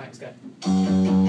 Let's go.